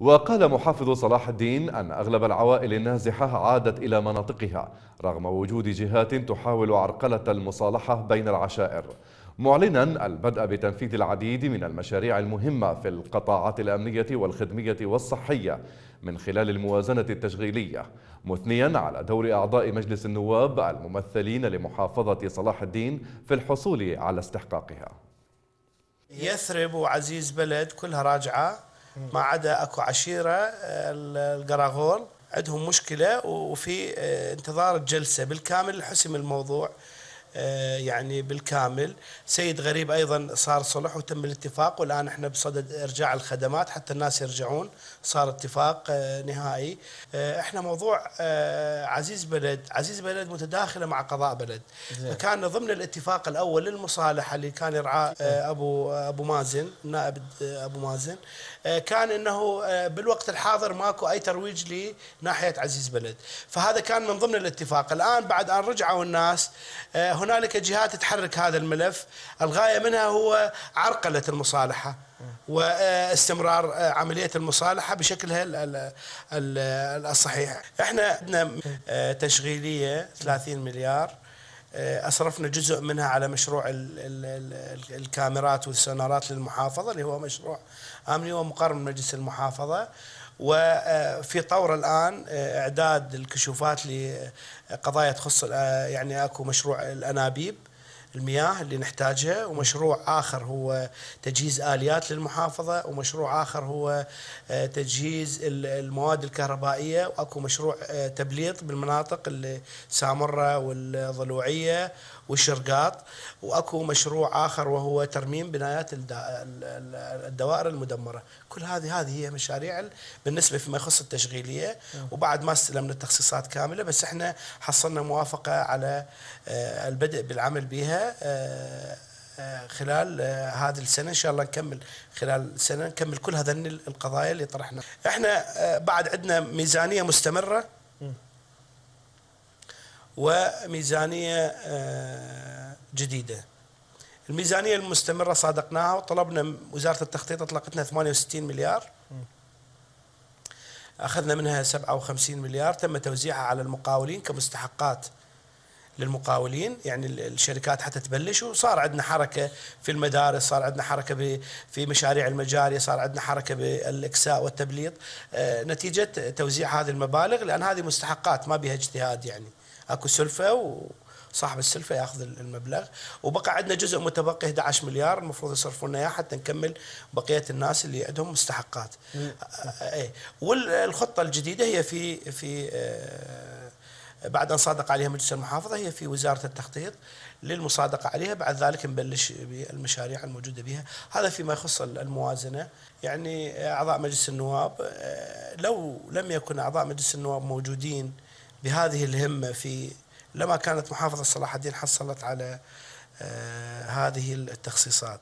وقال محافظ صلاح الدين أن أغلب العوائل النازحة عادت إلى مناطقها رغم وجود جهات تحاول عرقلة المصالحة بين العشائر. معلنا البدء بتنفيذ العديد من المشاريع المهمة في القطاعات الأمنية والخدمية والصحية من خلال الموازنة التشغيلية مثنيا على دور أعضاء مجلس النواب الممثلين لمحافظة صلاح الدين في الحصول على استحقاقها. يثرب وعزيز بلد كلها راجعة. ما عدا أكو عشيرة القراغول عندهم مشكلة وفي انتظار الجلسة بالكامل حسم الموضوع. آه، يعني بالكامل. سيد غريب أيضا صار صلح وتم الاتفاق والآن إحنا بصدد إرجاع الخدمات حتى الناس يرجعون صار اتفاق آه، نهائي. آه، إحنا موضوع عزيز بلد عزيز بلد متداخلة مع قضاء بلد. فكان ضمن الاتفاق الأول للمصالحة اللي كان يرعاه أبو أبو مازن النائب أبو مازن كان إنه بالوقت الحاضر ماكو أي ترويج لناحيه عزيز بلد. فهذا كان من ضمن الاتفاق. الآن بعد أن رجعوا الناس هنالك جهات تحرك هذا الملف. الغاية منها هو عرقلة المصالحة واستمرار عملية المصالحة بشكلها الصحيح. إحنا عندنا تشغيلية 30 مليار. أصرفنا جزء منها على مشروع الكاميرات والسونارات للمحافظة اللي هو مشروع آمني ومقرر من مجلس المحافظة. وفي طور الآن إعداد الكشوفات لقضايا تخص يعني أكو مشروع الأنابيب. المياه اللي نحتاجها ومشروع آخر هو تجهيز آليات للمحافظة ومشروع آخر هو تجهيز المواد الكهربائية وأكو مشروع تبليط بالمناطق اللي سامرة والضلوعية والشرقاط وأكو مشروع آخر وهو ترميم بنايات الدوائر المدمرة، كل هذه هذه هي مشاريع بالنسبة فيما يخص التشغيلية. وبعد ما استلمنا التخصيصات كاملة بس إحنا حصلنا موافقة على آه، البدء بالعمل بها آه، آه، خلال هذه السنة. إن شاء الله نكمل خلال السنة نكمل كل هذين القضايا اللي طرحنا. إحنا بعد عندنا ميزانية مستمرة وميزانية آه، جديدة. الميزانية المستمرة صادقناها وطلبنا وزارة التخطيط أطلقتنا 68 مليار. أخذنا منها 57 مليار. تم توزيعها على المقاولين كمستحقات للمقاولين يعني الشركات حتى تبلش وصار عندنا حركة في المدارس صار عندنا حركة في مشاريع المجاري صار عندنا حركة بالإكساء والتبليط. آه، نتيجة توزيع هذه المبالغ لأن هذه مستحقات ما بها اجتهاد يعني. أكو سلفة وصاحب السلفة يأخذ المبلغ. وبقى عندنا جزء متبقي 11 مليار المفروض يصرفوا لنا اياه حتى نكمل بقية الناس اللي عندهم مستحقات. اي والخطة الجديدة هي في في آه، بعد أن صادق عليها مجلس المحافظة هي في وزارة التخطيط للمصادقة عليها بعد ذلك نبلش بالمشاريع الموجودة بها. هذا فيما يخص الموازنة. يعني أعضاء مجلس النواب آه، لو لم يكن أعضاء مجلس النواب موجودين بهذه الهمة في لما كانت محافظة صلاح الدين حصلت على آه، هذه التخصيصات.